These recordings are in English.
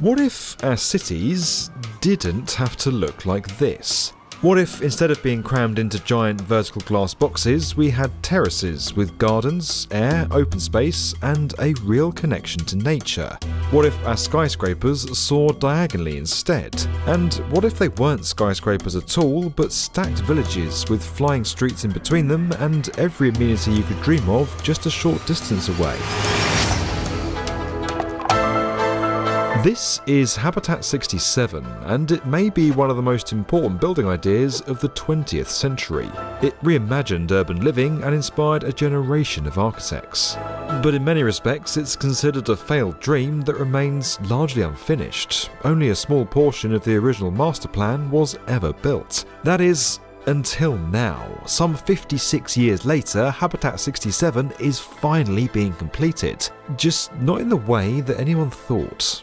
What if our cities didn't have to look like this? What if instead of being crammed into giant vertical glass boxes, we had terraces with gardens, air, open space, and a real connection to nature? What if our skyscrapers soared diagonally instead? And what if they weren't skyscrapers at all, but stacked villages with flying streets in between them and every amenity you could dream of just a short distance away? This is Habitat 67, and it may be one of the most important building ideas of the 20th century. It reimagined urban living and inspired a generation of architects. But in many respects, it's considered a failed dream that remains largely unfinished. Only a small portion of the original master plan was ever built. That is, until now, some 56 years later, Habitat 67 is finally being completed, just not in the way that anyone thought.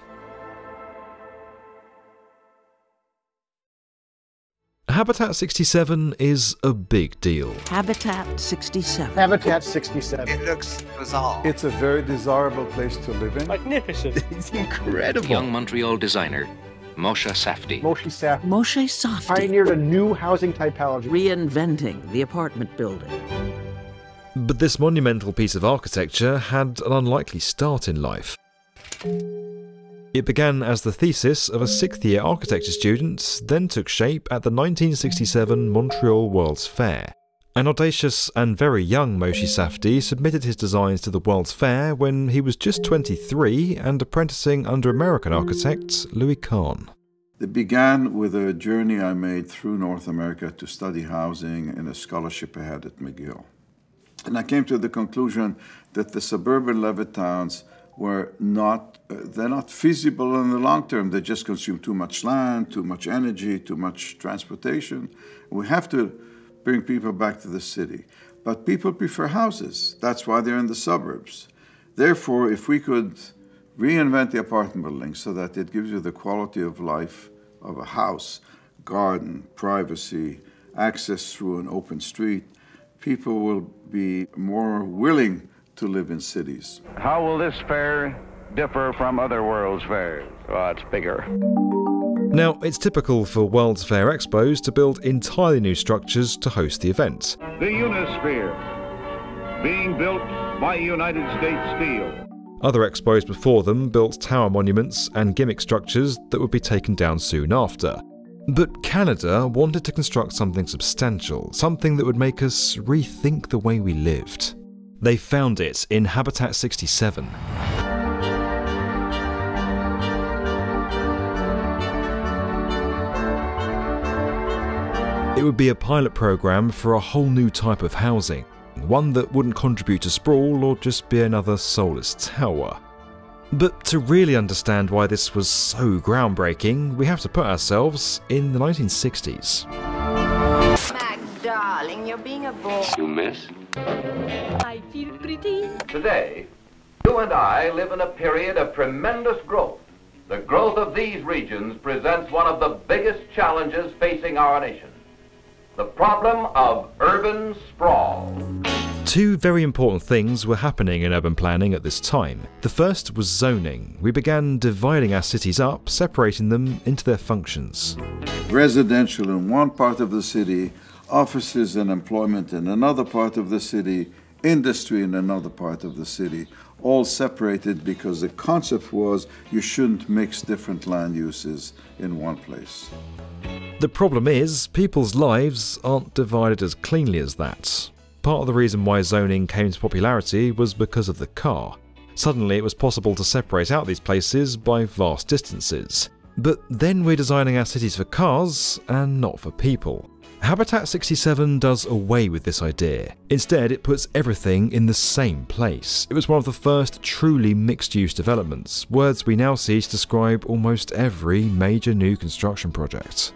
Habitat 67 is a big deal. Habitat 67. Habitat 67. It looks bizarre. It's a very desirable place to live in. Magnificent. It's incredible. Young Montreal designer Moshe Safdie. Moshe Safdie Moshe Safdie. pioneered a new housing typology. Reinventing the apartment building. But this monumental piece of architecture had an unlikely start in life. It began as the thesis of a sixth year architecture student, then took shape at the 1967 Montreal World's Fair. An audacious and very young Moshe Safdie submitted his designs to the World's Fair when he was just 23 and apprenticing under American architect Louis Kahn. It began with a journey I made through North America to study housing in a scholarship I had at McGill. And I came to the conclusion that the suburban Levittowns were not uh, they're not feasible in the long term. They just consume too much land too much energy too much transportation. We have to bring people back to the city. But people prefer houses. That's why they're in the suburbs. Therefore if we could reinvent the apartment building so that it gives you the quality of life of a house garden privacy access through an open street people will be more willing to live in cities. How will this fair differ from other World's Fairs? Oh, it's bigger. Now, it's typical for World's Fair expos to build entirely new structures to host the event. The Unisphere, being built by United States Steel. Other expos before them built tower monuments and gimmick structures that would be taken down soon after. But Canada wanted to construct something substantial, something that would make us rethink the way we lived. They found it in Habitat 67. It would be a pilot program for a whole new type of housing, one that wouldn't contribute to sprawl or just be another soulless tower. But to really understand why this was so groundbreaking, we have to put ourselves in the 1960s. Mac, darling, you're being a bore. You miss? I feel pretty. Today, you and I live in a period of tremendous growth. The growth of these regions presents one of the biggest challenges facing our nation. The problem of urban sprawl. Two very important things were happening in urban planning at this time. The first was zoning. We began dividing our cities up, separating them into their functions. Residential in one part of the city, offices and employment in another part of the city, industry in another part of the city, all separated because the concept was you shouldn't mix different land uses in one place. The problem is, people's lives aren't divided as cleanly as that. Part of the reason why zoning came to popularity was because of the car. Suddenly, it was possible to separate out these places by vast distances. But then we're designing our cities for cars and not for people. Habitat 67 does away with this idea. Instead, it puts everything in the same place. It was one of the first truly mixed use developments, words we now see to describe almost every major new construction project.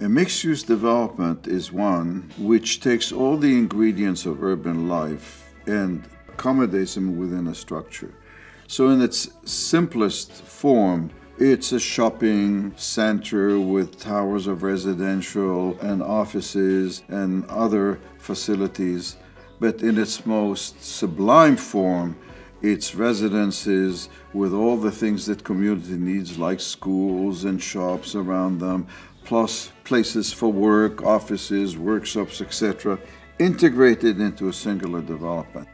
A mixed use development is one which takes all the ingredients of urban life and accommodates them within a structure. So, in its simplest form, it's a shopping center with towers of residential and offices and other facilities. But in its most sublime form, its residences with all the things that community needs, like schools and shops around them, plus places for work, offices, workshops, etc., integrated into a singular development.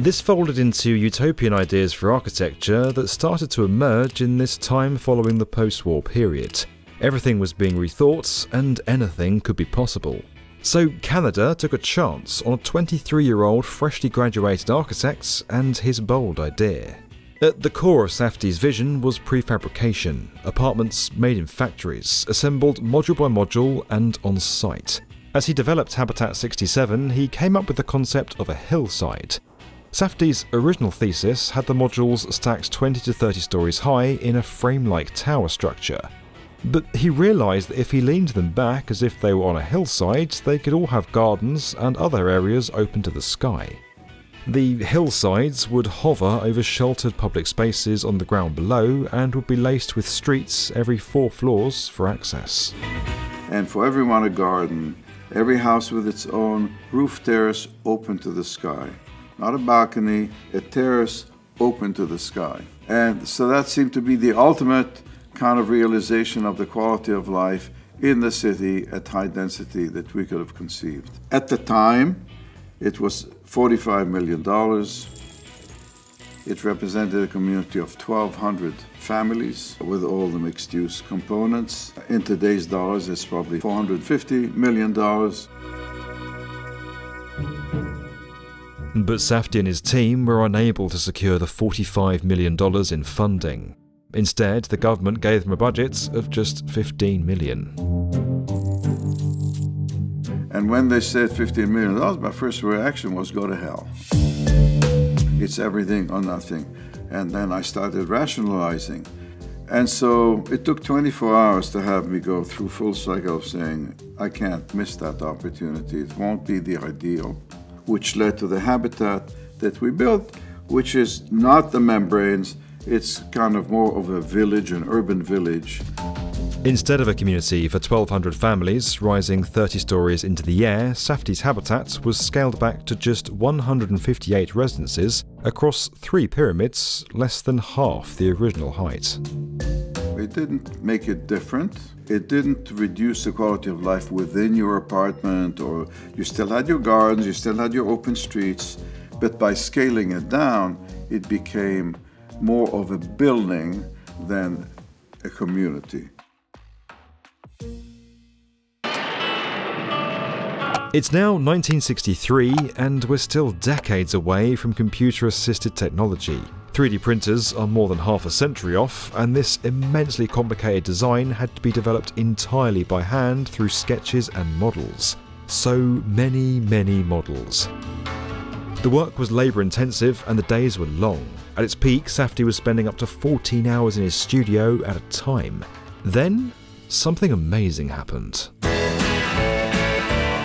This folded into utopian ideas for architecture that started to emerge in this time following the post war period. Everything was being rethought, and anything could be possible. So Canada took a chance on a 23 year old freshly graduated architect and his bold idea. At the core of Safdie's vision was prefabrication, apartments made in factories, assembled module by module and on site. As he developed Habitat 67, he came up with the concept of a hillside, Safdie's original thesis had the modules stacked 20 to 30 stories high in a frame like tower structure. But he realised that if he leaned them back as if they were on a hillside, they could all have gardens and other areas open to the sky. The hillsides would hover over sheltered public spaces on the ground below and would be laced with streets every four floors for access. And for everyone, a garden, every house with its own roof terrace open to the sky not a balcony, a terrace open to the sky. And so that seemed to be the ultimate kind of realization of the quality of life in the city at high density that we could have conceived. At the time, it was $45 million. It represented a community of 1,200 families with all the mixed use components. In today's dollars, it's probably $450 million. But Safdie and his team were unable to secure the $45 million in funding. Instead, the government gave them a budget of just 15 million. And when they said $15 million, my first reaction was go to hell. It's everything or nothing. And then I started rationalizing. And so it took 24 hours to have me go through full cycle of saying, I can't miss that opportunity. It won't be the ideal which led to the habitat that we built, which is not the membranes, it's kind of more of a village, an urban village. Instead of a community for 1,200 families rising 30 stories into the air, Safdie's habitat was scaled back to just 158 residences across three pyramids, less than half the original height. We didn't make it different. It didn't reduce the quality of life within your apartment, or you still had your gardens, you still had your open streets, but by scaling it down, it became more of a building than a community. It's now 1963, and we're still decades away from computer assisted technology. 3D printers are more than half a century off, and this immensely complicated design had to be developed entirely by hand through sketches and models. So many, many models. The work was labour intensive and the days were long. At its peak, Safdie was spending up to 14 hours in his studio at a time. Then, something amazing happened.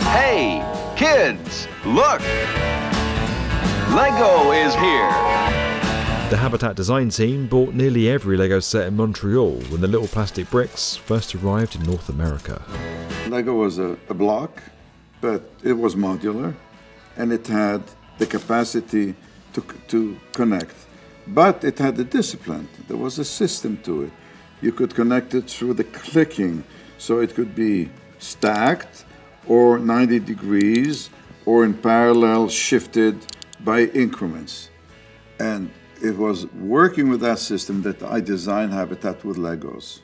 Hey, kids, look! Lego is here! The Habitat design team bought nearly every Lego set in Montreal when the little plastic bricks first arrived in North America. Lego was a, a block, but it was modular and it had the capacity to, to connect. But it had the discipline, there was a system to it. You could connect it through the clicking, so it could be stacked or 90 degrees or in parallel shifted by increments. And it was working with that system that I designed Habitat with Legos.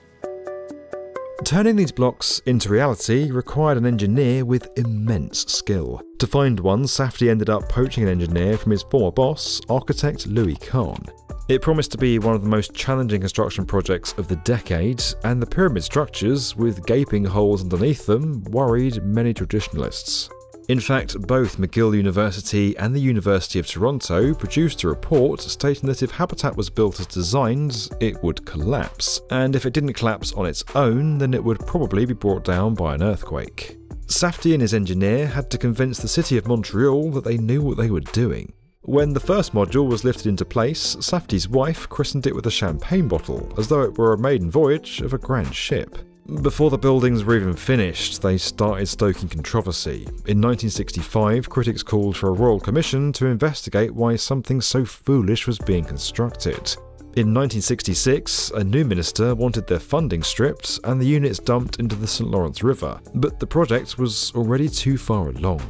Turning these blocks into reality required an engineer with immense skill. To find one, Safdie ended up poaching an engineer from his former boss, architect Louis Kahn. It promised to be one of the most challenging construction projects of the decade, and the pyramid structures, with gaping holes underneath them, worried many traditionalists. In fact, both McGill University and the University of Toronto produced a report stating that if Habitat was built as designed, it would collapse, and if it didn't collapse on its own, then it would probably be brought down by an earthquake. Safdie and his engineer had to convince the city of Montreal that they knew what they were doing. When the first module was lifted into place, Safdie's wife christened it with a champagne bottle, as though it were a maiden voyage of a grand ship. Before the buildings were even finished, they started stoking controversy. In 1965, critics called for a royal commission to investigate why something so foolish was being constructed. In 1966, a new minister wanted their funding stripped and the units dumped into the St Lawrence River, but the project was already too far along.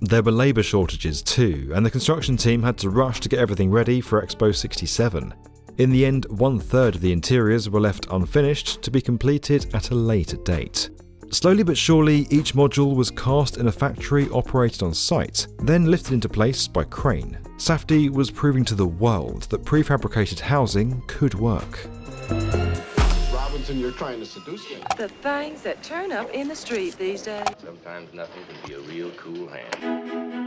There were labour shortages too, and the construction team had to rush to get everything ready for Expo 67. In the end, one third of the interiors were left unfinished to be completed at a later date. Slowly but surely, each module was cast in a factory operated on site, then lifted into place by crane. Safdie was proving to the world that prefabricated housing could work. Robinson, you're trying to seduce me. The things that turn up in the street these days. Sometimes nothing can be a real cool hand.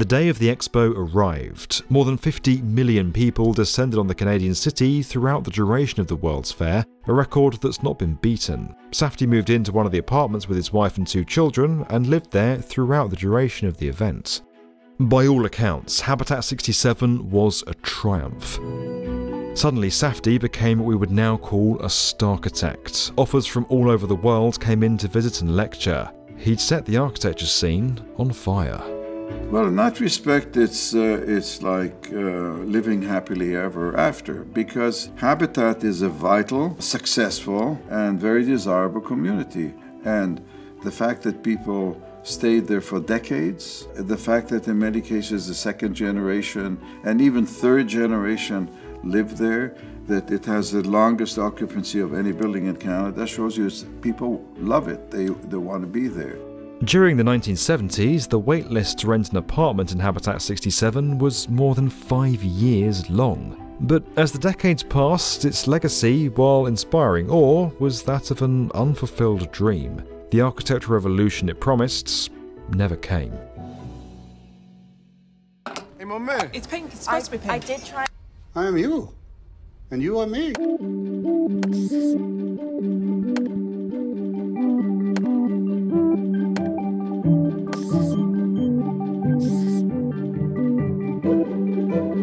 The day of the expo arrived. More than 50 million people descended on the Canadian city throughout the duration of the World's Fair, a record that's not been beaten. Safdie moved into one of the apartments with his wife and two children and lived there throughout the duration of the event. By all accounts, Habitat 67 was a triumph. Suddenly, Safdie became what we would now call a star architect. Offers from all over the world came in to visit and lecture. He'd set the architecture scene on fire. Well, in that respect, it's uh, it's like uh, living happily ever after because Habitat is a vital, successful, and very desirable community, and the fact that people stayed there for decades. The fact that in many cases the second generation and even third generation live there, that it has the longest occupancy of any building in Canada, that shows you people love it. They, they want to be there. During the 1970s, the wait list to rent an apartment in Habitat 67 was more than five years long. But as the decades passed, its legacy, while inspiring awe, was that of an unfulfilled dream. The architectural revolution it promised never came. Hey, my man. It's pink. It's supposed I, to be pink. I did try. I am you, and you are me.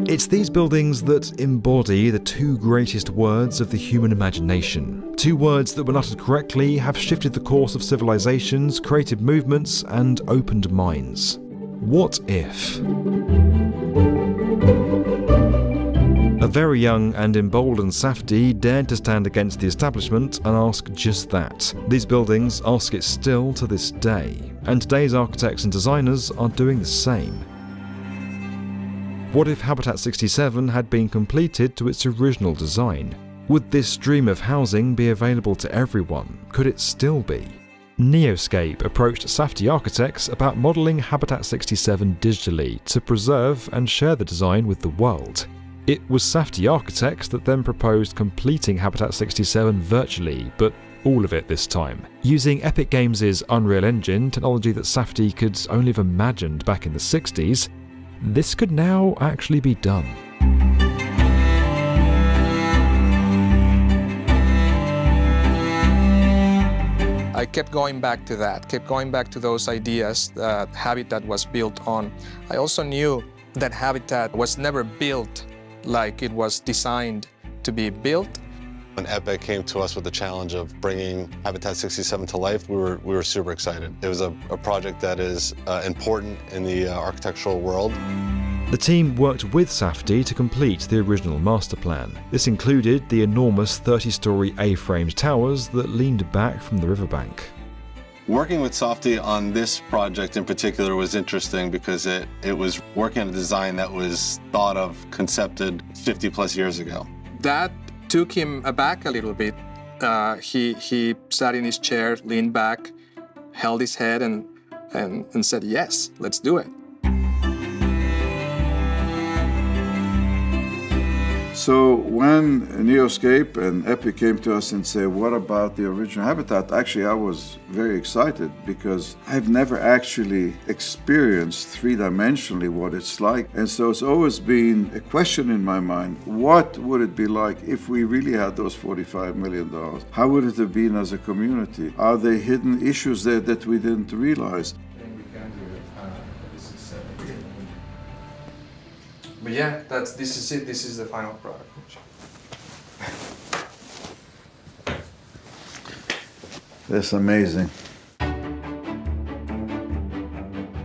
It's these buildings that embody the two greatest words of the human imagination. Two words that, when uttered correctly, have shifted the course of civilizations, created movements, and opened minds. What if? A very young and emboldened Safdie dared to stand against the establishment and ask just that. These buildings ask it still to this day, and today's architects and designers are doing the same. What if Habitat 67 had been completed to its original design? Would this dream of housing be available to everyone? Could it still be? Neoscape approached Safdie architects about modelling Habitat 67 digitally to preserve and share the design with the world. It was Safdie architects that then proposed completing Habitat 67 virtually, but all of it this time, using Epic Games' Unreal Engine, technology that Safdie could only have imagined back in the 60s, this could now actually be done. I kept going back to that, kept going back to those ideas that Habitat was built on. I also knew that Habitat was never built like it was designed to be built. When Epic came to us with the challenge of bringing Habitat 67 to life, we were, we were super excited. It was a, a project that is uh, important in the uh, architectural world. The team worked with Safdie to complete the original master plan. This included the enormous 30-storey A-framed towers that leaned back from the riverbank. Working with Safdie on this project in particular was interesting because it, it was working on a design that was thought of, concepted 50 plus years ago. That took him aback a little bit. Uh, he, he sat in his chair, leaned back, held his head, and, and, and said, Yes, let's do it. So when Neoscape and Epic came to us and said, what about the original habitat? Actually, I was very excited because I've never actually experienced three-dimensionally what it's like. And so it's always been a question in my mind, what would it be like if we really had those $45 million? How would it have been as a community? Are there hidden issues there that we didn't realize? But yeah, that's this is it. This is the final product. That's amazing.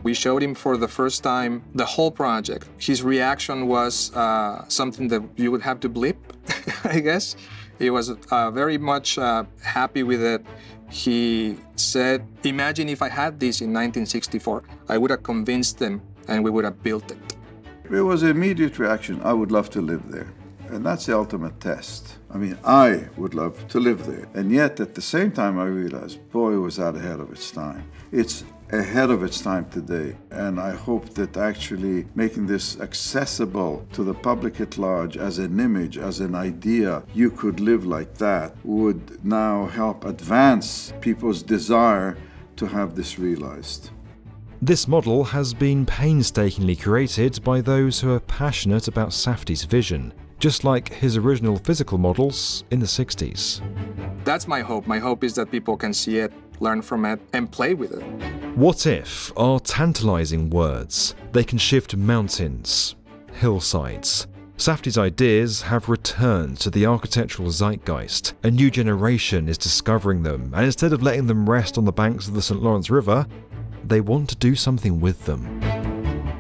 We showed him for the first time the whole project. His reaction was uh, something that you would have to blip, I guess. He was uh, very much uh, happy with it. He said, Imagine if I had this in 1964. I would have convinced them and we would have built it. It was an immediate reaction I would love to live there. And that's the ultimate test. I mean, I would love to live there. And yet, at the same time, I realized, boy, was that ahead of its time. It's ahead of its time today. And I hope that actually making this accessible to the public at large as an image, as an idea, you could live like that, would now help advance people's desire to have this realized. This model has been painstakingly created by those who are passionate about Safdie's vision, just like his original physical models in the 60s. That's my hope. My hope is that people can see it, learn from it, and play with it. What if are tantalizing words. They can shift mountains, hillsides. Safdie's ideas have returned to the architectural zeitgeist. A new generation is discovering them, and instead of letting them rest on the banks of the St. Lawrence River, they want to do something with them.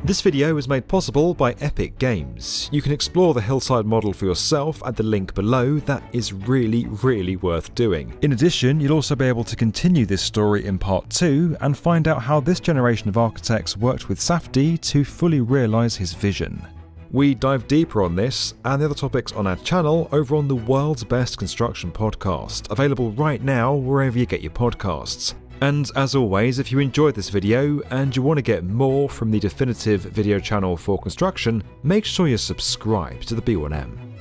This video was made possible by Epic Games. You can explore the hillside model for yourself at the link below, that is really, really worth doing. In addition, you'll also be able to continue this story in part 2 and find out how this generation of architects worked with Safdie to fully realise his vision. We dive deeper on this and the other topics on our channel over on the World's Best Construction podcast, available right now wherever you get your podcasts. And as always, if you enjoyed this video and you want to get more from the definitive video channel for construction, make sure you subscribe to the B1M.